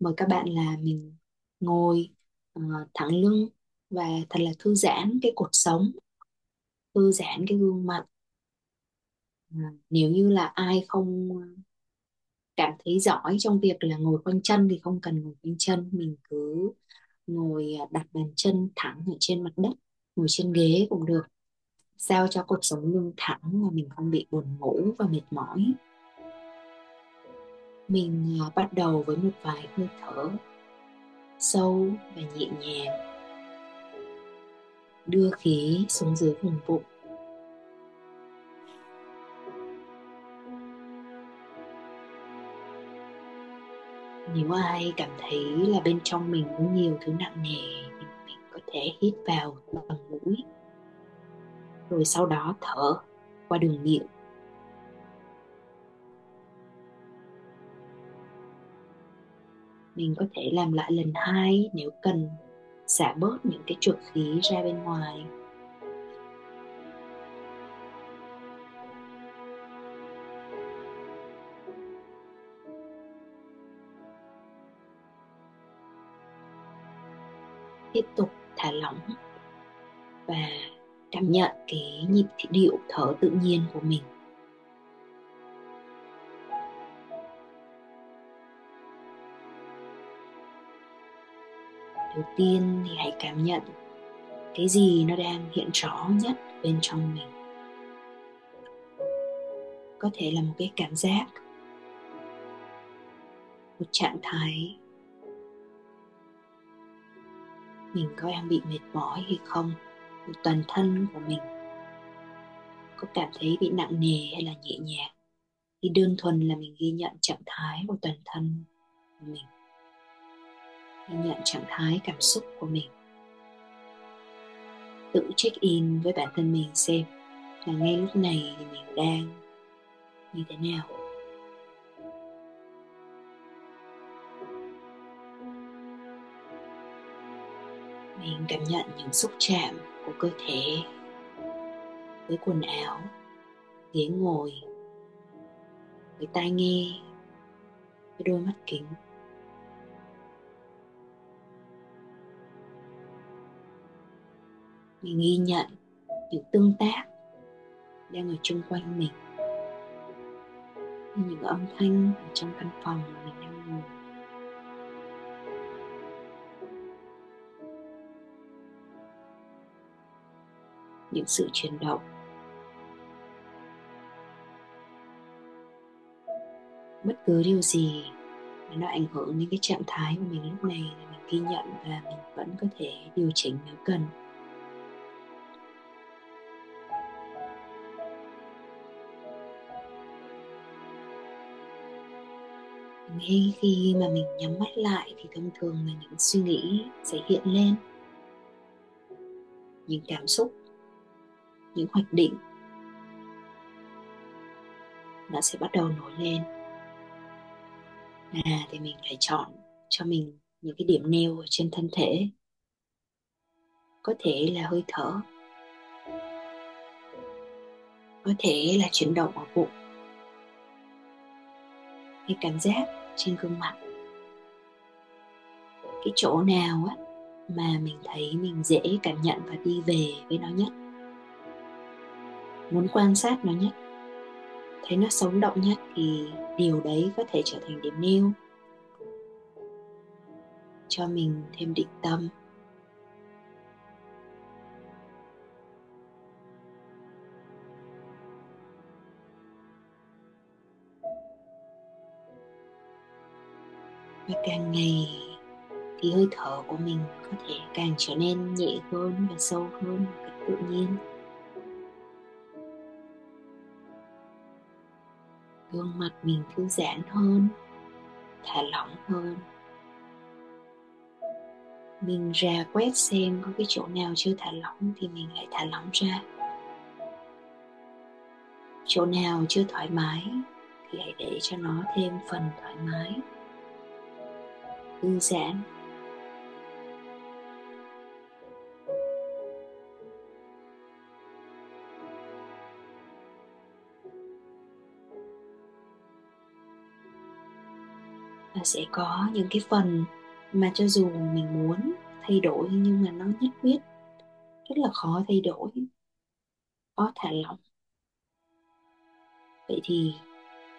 mời các bạn là mình ngồi uh, thẳng lưng và thật là thư giãn cái cột sống thư giãn cái gương mặt. À, nếu như là ai không ờ, cảm thấy giỏi trong việc là ngồi quanh chân thì không cần ngồi quanh chân. Mình cứ ngồi đặt bàn chân thẳng ở trên mặt đất ngồi trên ghế cũng được sao cho cột sống lưng thẳng mà mình không bị buồn ngủ và mệt mỏi mình à, bắt đầu với một vài hơi thở sâu và nhẹ nhàng. Đưa khí xuống dưới vùng bụng. Nếu ai cảm thấy là bên trong mình có nhiều thứ nặng nề thì mình có thể hít vào bằng mũi, rồi sau đó thở qua đường miệng. Mình có thể làm lại lần hai nếu cần, xả bớt những cái trượt khí ra bên ngoài. Tiếp tục thả lỏng và cảm nhận cái nhịp điệu thở tự nhiên của mình. Đầu tiên thì hãy cảm nhận cái gì nó đang hiện rõ nhất bên trong mình. Có thể là một cái cảm giác, một trạng thái mình có đang bị mệt mỏi hay không, một toàn thân của mình có cảm thấy bị nặng nề hay là nhẹ nhàng. Thì đơn thuần là mình ghi nhận trạng thái của toàn thân của mình nhận trạng thái cảm xúc của mình. Tự check in với bản thân mình xem là ngay lúc này thì mình đang như thế nào. Mình cảm nhận những xúc chạm của cơ thể với quần áo, ghế ngồi, với tai nghe, với đôi mắt kính. Mình ghi nhận những tương tác đang ở chung quanh mình. Như những âm thanh ở trong căn phòng mà mình đang ngồi. Những sự chuyển động. Bất cứ điều gì mà nó ảnh hưởng đến cái trạng thái của mình lúc này thì mình ghi nhận và mình vẫn có thể điều chỉnh nếu cần. Ngay khi mà mình nhắm mắt lại thì thông thường là những suy nghĩ sẽ hiện lên. Những cảm xúc, những hoạch định nó sẽ bắt đầu nổi lên. À thì mình phải chọn cho mình những cái điểm nêu ở trên thân thể. Có thể là hơi thở. Có thể là chuyển động ở bụng. Cái cảm giác trên gương mặt. Cái chỗ nào á mà mình thấy mình dễ cảm nhận và đi về với nó nhất? Muốn quan sát nó nhất, thấy nó sống động nhất thì điều đấy có thể trở thành điểm nêu. Cho mình thêm định tâm. Càng ngày, thì hơi thở của mình có thể càng trở nên nhẹ hơn và sâu hơn một cách tự nhiên. Gương mặt mình thư giãn hơn, thả lỏng hơn. Mình ra quét xem có cái chỗ nào chưa thả lỏng thì mình lại thả lỏng ra. Chỗ nào chưa thoải mái thì hãy để cho nó thêm phần thoải mái thư giãn. Và sẽ có những cái phần mà cho dù mình muốn thay đổi nhưng mà nó nhất quyết, rất là khó thay đổi, khó thả lỏng. Vậy thì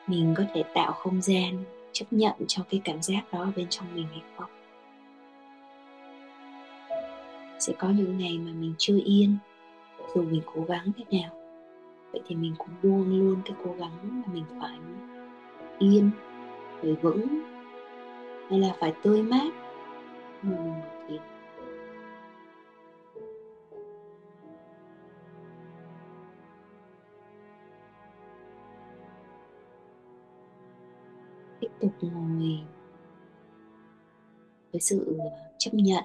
mình có thể tạo không gian chấp nhận cho cái cảm giác đó bên trong mình hay không. Sẽ có những ngày mà mình chưa yên dù mình cố gắng thế nào. Vậy thì mình cũng buông luôn cái cố gắng là mình phải yên, phải vững, hay là phải tươi mát. Mà mình tục ngồi với sự ờ, chấp nhận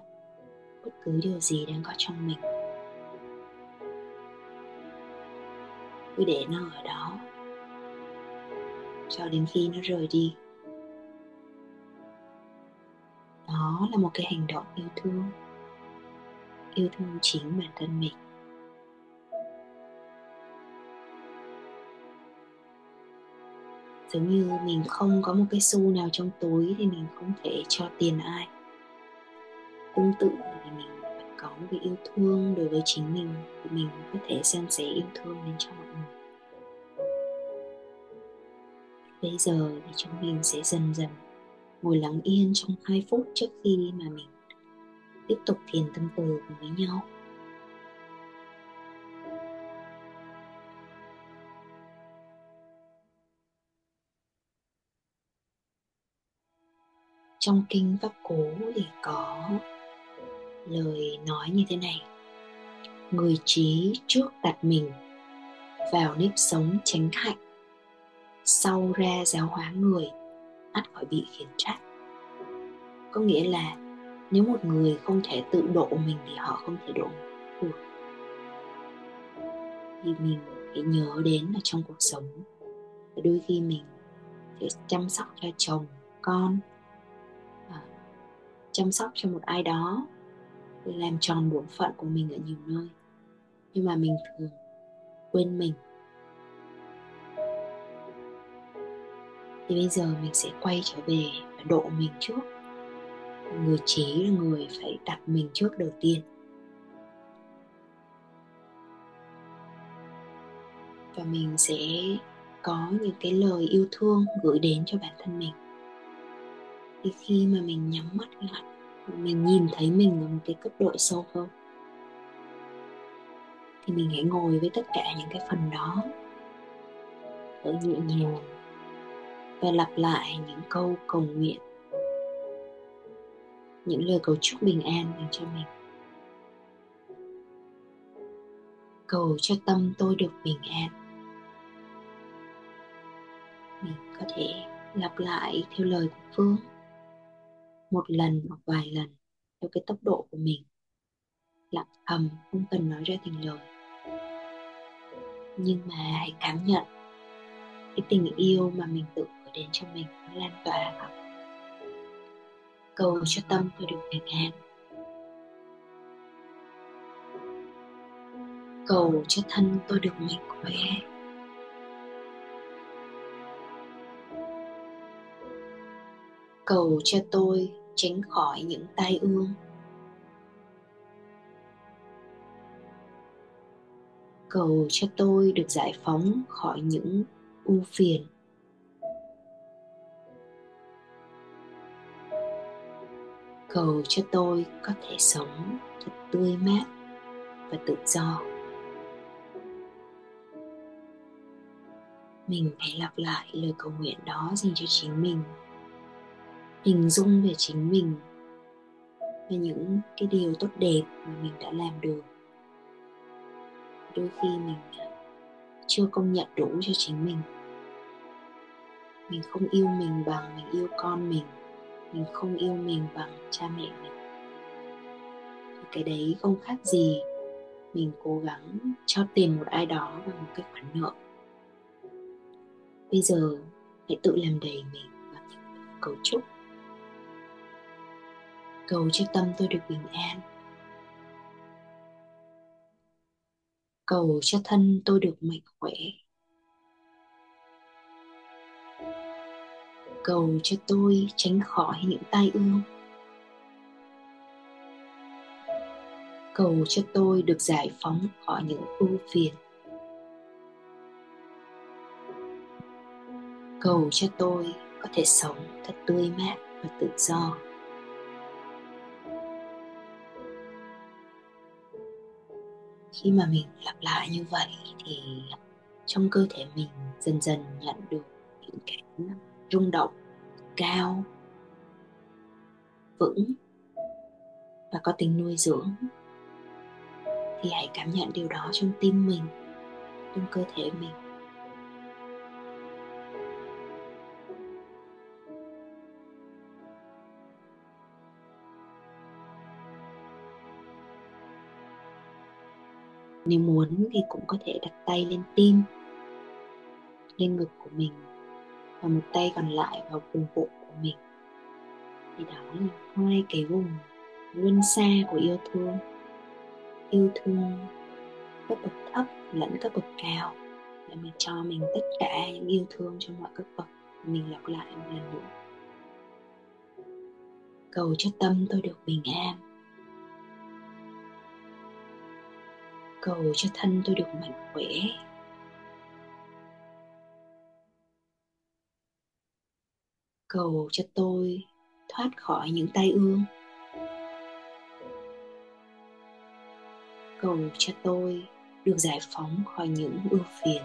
bất cứ điều gì đang có trong mình. Cứ để nó ở đó. Cho đến khi nó rời đi. Đó là một cái hành động yêu thương. Yêu thương chính bản thân mình. Giống như mình không có một cái xu nào trong túi thì mình không thể cho tiền ai. Tương tự thì mình phải có một cái yêu thương đối với chính mình, thì mình có thể xem sẻ yêu thương đến cho mọi người. Bây giờ thì chúng mình sẽ dần dần ngồi lắng yên trong 2 phút trước khi mà mình tiếp tục thiền tâm từ cùng với nhau. Trong kinh pháp cố thì có lời nói như thế này. Người trí trước đặt mình vào nếp sống tránh hạnh, sau ra giáo hóa người, ắt khỏi bị khiển trách. Có nghĩa là nếu một người không thể tự độ mình thì họ không thể độ được. Thì mình phải nhớ đến là trong cuộc sống. Đôi khi mình phải chăm sóc cho chồng, con chăm sóc cho một ai đó để làm tròn bổn phận của mình ở nhiều nơi. Nhưng mà mình thường quên mình. Thì bây giờ mình sẽ quay trở về và độ mình trước. Người trí là người phải đặt mình trước đầu tiên. Và mình sẽ có những cái lời yêu thương gửi đến cho bản thân mình thì khi mà mình nhắm mắt lại, mình nhìn thấy mình ở một cái cấp độ sâu hơn thì mình hãy ngồi với tất cả những cái phần đó. Ở nhẹ nhàng và lặp lại những câu cầu nguyện, những lời cầu chúc bình an dành cho mình. Cầu cho tâm tôi được bình an. Mình có thể lặp lại theo lời của phương một lần hoặc vài lần theo cái tốc độ của mình. Lặng thầm, không cần nói ra thành lời. Nhưng mà hãy cảm nhận, cái tình yêu mà mình tự gửi đến cho mình nó lan tỏa. Khắp cầu cho tâm tôi được bình an. Cầu cho thân tôi được mạnh khỏe. Cầu cho tôi tránh khỏi những tai ương. Cầu cho tôi được giải phóng khỏi những ưu phiền. Cầu cho tôi có thể sống thật tươi mát và tự do. Mình hãy lặp lại lời cầu nguyện đó dành cho chính mình hình dung về chính mình, về những cái điều tốt đẹp mà mình đã làm được. Đôi khi mình à, chưa công nhận đủ cho chính mình. Mình không yêu mình bằng mình yêu con mình mình không yêu mình bằng cha mẹ mình. Thì cái đấy không khác gì mình cố gắng cho tiền một ai đó bằng một cái khoản nợ. Bây giờ hãy tự làm đầy mình bằng những cấu trúc cầu cho tâm tôi được bình an. Cầu cho thân tôi được mạnh khỏe. Cầu cho tôi tránh khỏi những tai ương. Cầu cho tôi được giải phóng khỏi những ưu phiền. Cầu cho tôi có thể sống thật tươi mát và tự do. Khi mà mình lặp lại như vậy thì trong cơ thể mình dần dần nhận được những cái rung động cao, vững và có tính nuôi dưỡng. Thì hãy cảm nhận điều đó trong tim mình, trong cơ thể mình. Nếu muốn thì cũng có thể đặt tay lên tim, lên ngực của mình và một tay còn lại vào vùng bụng của mình. Thì đó là hai cái vùng luân xa của yêu thương. Yêu thương các bậc thấp lẫn các bậc cao để mình cho mình tất cả những yêu thương trong mọi các bậc, mình lặp lại một lần nữa. Cầu cho tâm tôi được bình an. Cầu cho thân tôi được mạnh khỏe. Cầu cho tôi thoát khỏi những tai ương. Cầu cho tôi được giải phóng khỏi những ưu phiền.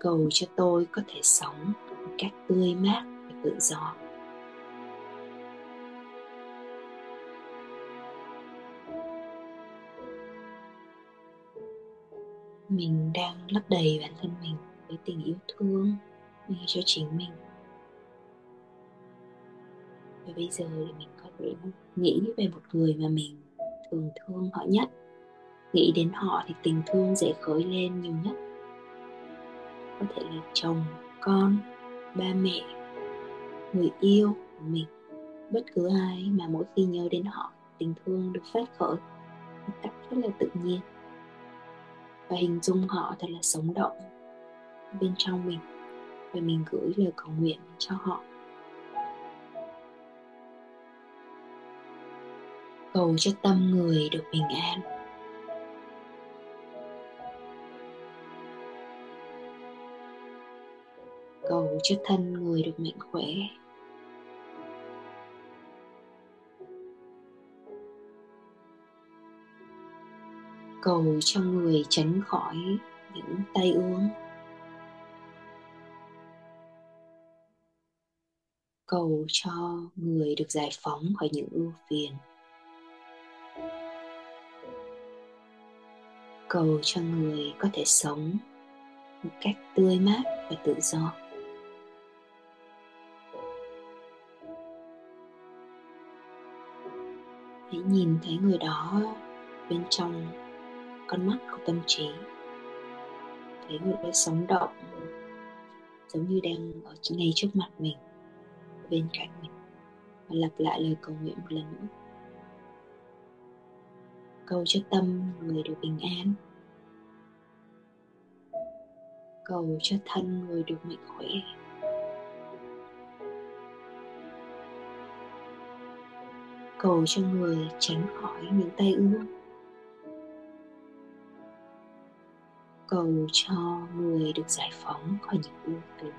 Cầu cho tôi có thể sống một cách tươi mát và tự do. Mình đang lấp đầy bản thân mình với tình yêu thương ngay cho chính mình. Và bây giờ thì mình có thể nghĩ về một người mà mình thường thương họ nhất. Nghĩ đến họ thì tình thương dễ khởi lên nhiều nhất. Có thể là chồng, con, ba mẹ, người yêu của mình. Bất cứ ai mà mỗi khi nhớ đến họ, tình thương được phát khởi một cách rất là tự nhiên và hình dung họ thật là sống động bên trong mình, và mình gửi lời cầu nguyện cho họ. Cầu cho tâm người được bình an. Cầu cho thân người được mạnh khỏe. Cầu cho người tránh khỏi những tay uống cầu cho người được giải phóng khỏi những ưu phiền. Cầu cho người có thể sống một cách tươi mát và tự do. Hãy nhìn thấy người đó bên trong con mắt của tâm trí. Thấy người đó sống động, giống như đang ở ngay trước mặt mình, bên cạnh mình, và lặp lại lời cầu nguyện một lần nữa. Cầu cho tâm người được bình an. Cầu cho thân người được mạnh khỏe. Cầu cho người tránh khỏi những tay ương. Cầu cho người được giải phóng khỏi những ưu tư,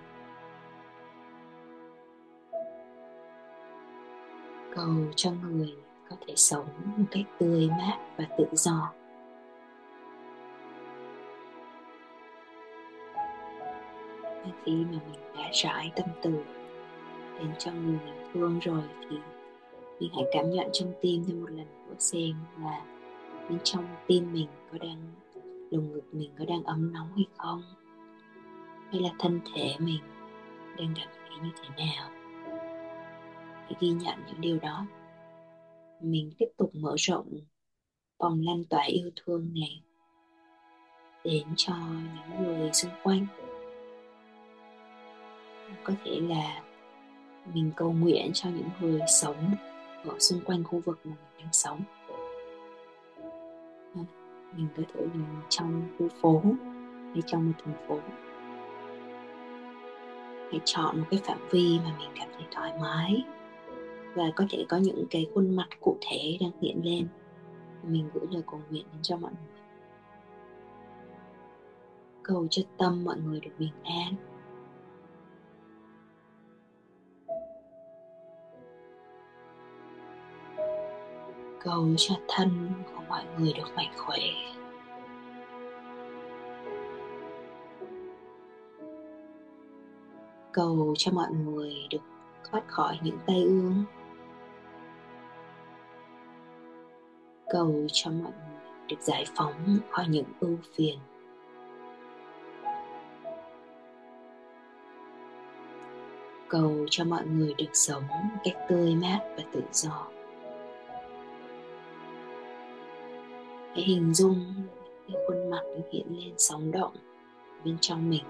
cầu cho người có thể sống một cách tươi mát và tự do. Và khi mà mình đã rải tâm từ đến cho người mình thương rồi thì mình hãy cảm nhận trong tim thêm một lần nữa xem là bên trong tim mình có đang lồng ngực mình có đang ấm nóng hay không? Hay là thân thể mình đang cảm thấy như thế nào? Hãy ghi nhận những điều đó, mình tiếp tục mở rộng vòng lan tỏa yêu thương này đến cho những người xung quanh. Có thể là mình cầu nguyện cho những người sống ở xung quanh khu vực mà mình đang sống mình có thể là trong khu phố hay trong một thành phố. Hãy chọn một cái phạm vi mà mình cảm thấy thoải mái và có thể có những cái khuôn mặt cụ thể đang hiện lên. Mình gửi lời cầu nguyện đến cho mọi người. Cầu cho tâm mọi người được bình an. Cầu cho thân của mọi người được mạnh khỏe. Cầu cho mọi người được thoát khỏi những tai ương. Cầu cho mọi người được giải phóng khỏi những ưu phiền. Cầu cho mọi người được sống một cách tươi mát và tự do. Hãy hình dung cái khuôn mặt hiện lên sóng động bên trong mình.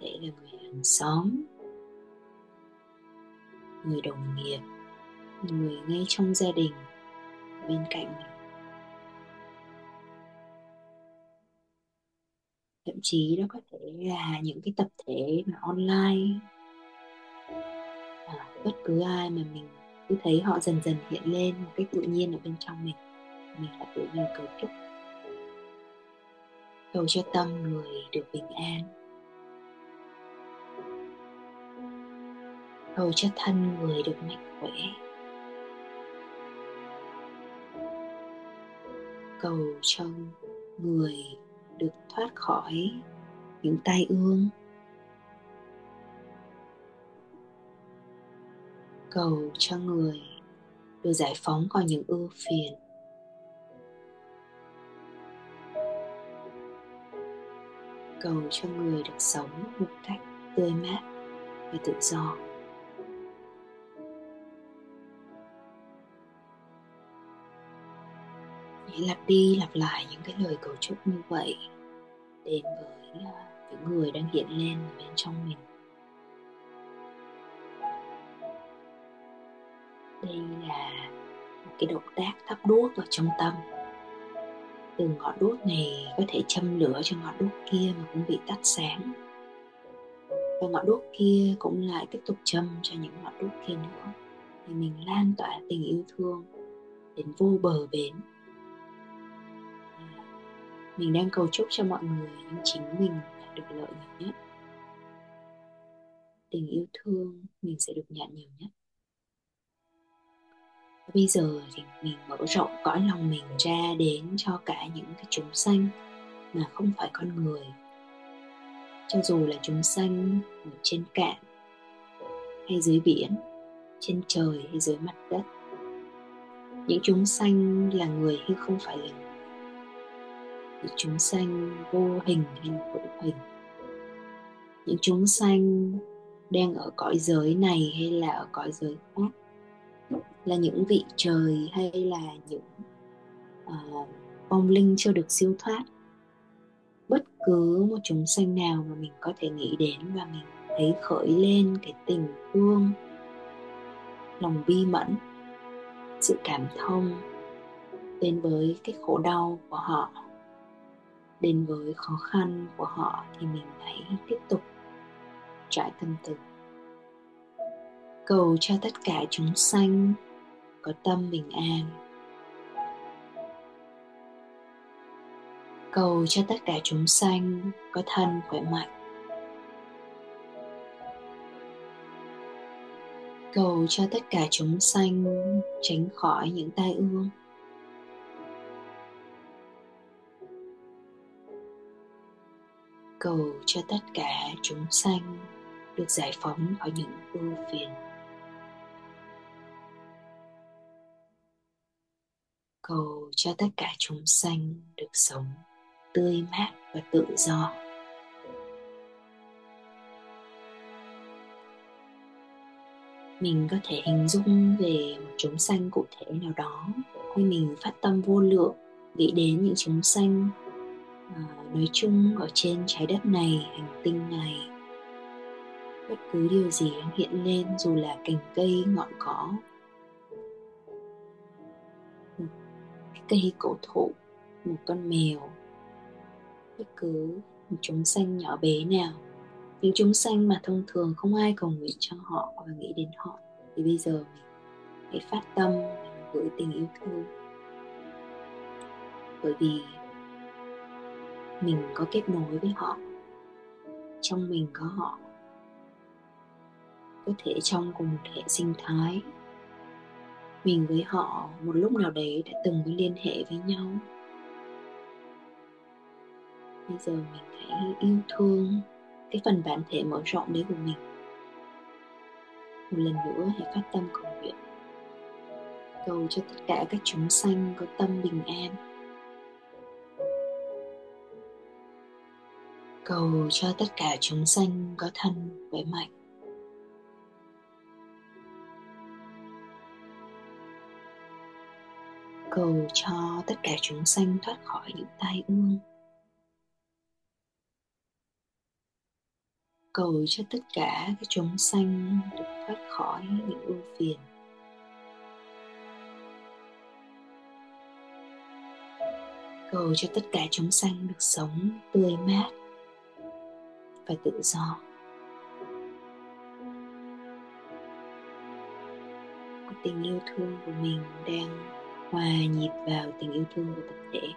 Đấy là người hàng xóm người đồng nghiệp người ngay trong gia đình bên cạnh mình. Thậm chí đó có thể là những cái tập thể mà online à, bất cứ ai mà mình cứ thấy họ dần dần hiện lên một cách tự nhiên ở bên trong mình mình phải tự nhiên cầu chúc. Cầu cho tâm người được bình an. Cầu cho thân người được mạnh khỏe. Cầu cho người được thoát khỏi những tai ương. Cầu cho người được giải phóng khỏi những ưu phiền. Cầu cho người được sống một cách tươi mát và tự do. Hãy lặp đi lặp lại những cái lời cầu chúc như vậy, đến với à, những người đang hiện lên bên trong mình. Đây là một cái động tác thắp đuốc ở trong tâm từ ngọn đuốc này có thể châm lửa cho ngọn đuốc kia mà cũng bị tắt sáng. Và ngọn đuốc kia cũng lại tiếp tục châm cho những ngọn đuốc kia nữa. Thì mình lan tỏa tình yêu thương đến vô bờ bến. Mình đang cầu chúc cho mọi người nhưng chính mình là được lợi nhiều nhất. Tình yêu thương mình sẽ được nhận nhiều nhất bây giờ thì mình mở rộng cõi lòng mình ra đến cho cả những cái chúng sanh mà không phải con người. Cho dù là chúng sanh ở trên cạn hay dưới biển, trên trời hay dưới mặt đất, những chúng sanh là người hay không phải là người. Những chúng sanh vô hình hay là hữu hình. Những chúng sanh đang ở cõi giới này hay là ở cõi giới khác là những vị trời hay là những ờ, uh, vong linh chưa được siêu thoát. Bất cứ một chúng sanh nào mà mình có thể nghĩ đến và mình thấy khởi lên cái tình thương lòng bi mẫn sự cảm thông đến với cái khổ đau của họ đến với khó khăn của họ thì mình hãy tiếp tục trải tâm từ cầu cho tất cả chúng sanh có tâm bình an. Cầu cho tất cả chúng sanh có thân khỏe mạnh. Cầu cho tất cả chúng sanh tránh khỏi những tai ương. Cầu cho tất cả chúng sanh được giải phóng khỏi những ưu phiền. Cầu cho tất cả chúng sanh được sống tươi mát và tự do. Mình có thể hình dung về một chúng sanh cụ thể nào đó hay mình phát tâm vô lượng nghĩ đến những chúng sanh à, nói chung ở trên trái đất này hành tinh này. Bất cứ điều gì đang hiện lên dù là cành cây ngọn cỏ cây cổ thụ, một con mèo. Bất cứ, một chúng sanh nhỏ bé nào. Những chúng sanh mà thông thường không ai cầu nguyện cho họ và nghĩ đến họ, thì bây giờ mình hãy phát tâm gửi tình yêu thương. Bởi vì mình có kết nối với họ. Trong mình có họ. Có thể trong cùng một hệ sinh thái mình với họ một lúc nào đấy đã từng có liên hệ với nhau. Bây giờ mình hãy yêu thương cái phần bản thể mở rộng đấy của mình. Một lần nữa hãy phát tâm cầu nguyện. Cầu cho tất cả các chúng sanh có tâm bình an. Cầu cho tất cả chúng sanh có thân khỏe mạnh. Cầu cho tất cả chúng sanh thoát khỏi những tai ương. Cầu cho tất cả các chúng sanh được thoát khỏi những ưu phiền. Cầu cho tất cả chúng sanh được sống tươi mát và tự do. Tình yêu thương của mình đang hòa nhịp vào tình yêu thương của tập thể.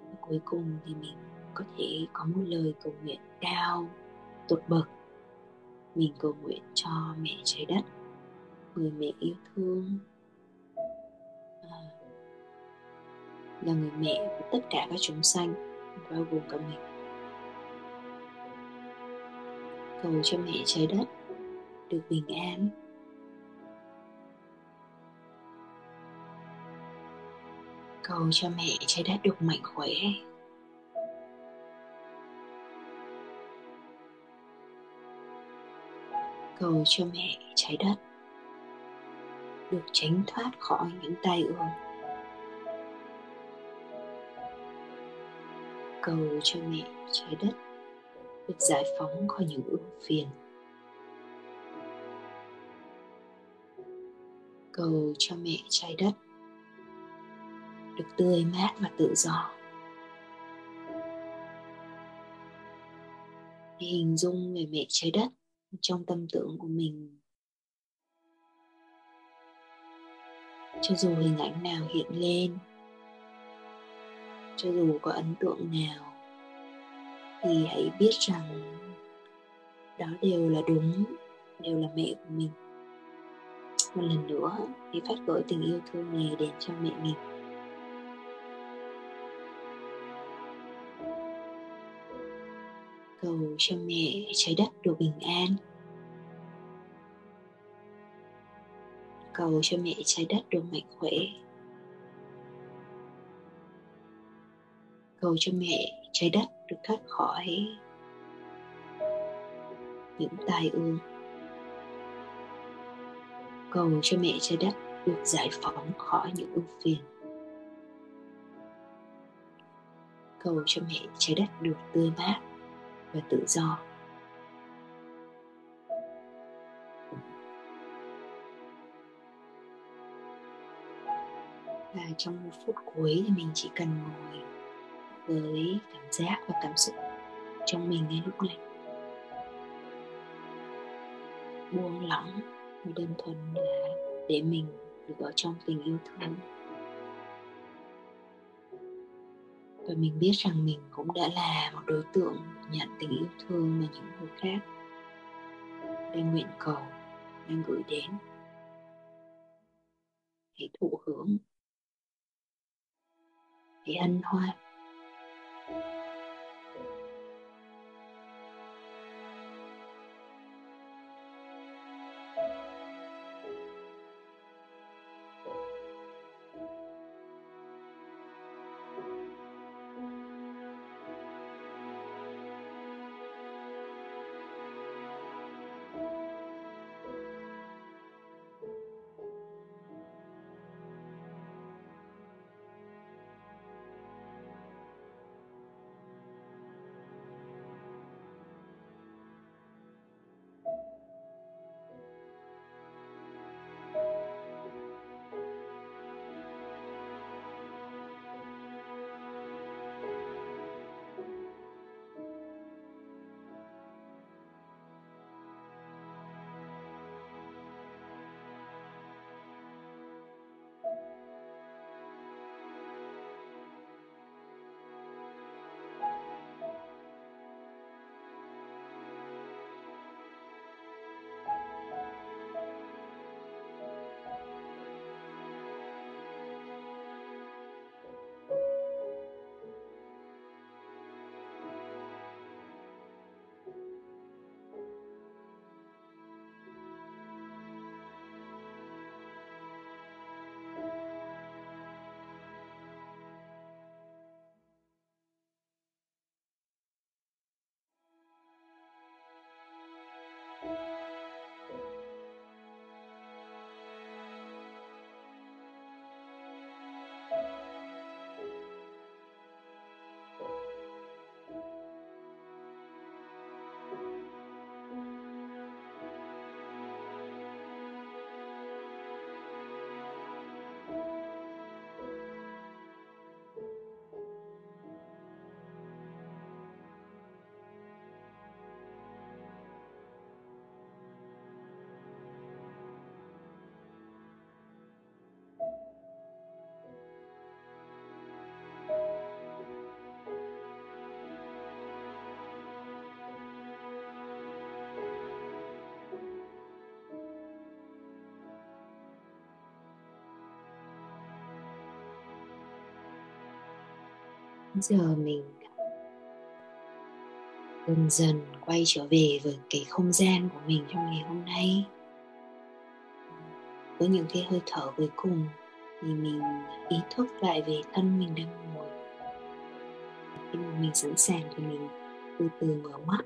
Và cuối cùng thì mình có thể có một lời cầu nguyện cao tột bậc. Mình cầu nguyện cho mẹ trái đất người mẹ yêu thương. À, là người mẹ của tất cả các chúng sanh bao gồm cả mình. Cầu cho mẹ trái đất được bình an. Cầu cho mẹ trái đất được mạnh khỏe. Cầu cho mẹ trái đất được tránh thoát khỏi những tai ương. Cầu cho mẹ trái đất được giải phóng khỏi những ưu phiền. Cầu cho mẹ trái đất được tươi mát và tự do. Hình dung về mẹ trái đất trong tâm tưởng của mình. Cho dù hình ảnh nào hiện lên, cho dù có ấn tượng nào, thì hãy biết rằng đó đều là đúng, đều là mẹ của mình. Một lần nữa, hãy phát gửi tình yêu thương này đến cho mẹ mình. Cầu cho mẹ trái đất được bình an. Cầu cho mẹ trái đất được mạnh khỏe. Cầu cho mẹ trái đất được thoát khỏi những tai ương. Cầu cho mẹ trái đất được giải phóng khỏi những ưu phiền. Cầu cho mẹ trái đất được tươi mát và tự do. Và trong một phút cuối thì mình chỉ cần ngồi với cảm giác và cảm xúc trong mình ngay lúc này. Buông lỏng và đơn thuần là để mình được ở trong tình yêu thương. Và mình biết rằng mình cũng đã là một đối tượng nhận tình yêu thương mà những người khác đang nguyện cầu, đang gửi đến. Hãy thụ hưởng. Hãy hân hoan. Giờ mình dần dần quay trở về với cái không gian của mình trong ngày hôm nay. Với những cái hơi thở cuối cùng thì mình ý thức lại về thân mình đang ngồi. Khi mà mình sẵn sàng thì mình từ từ mở mắt.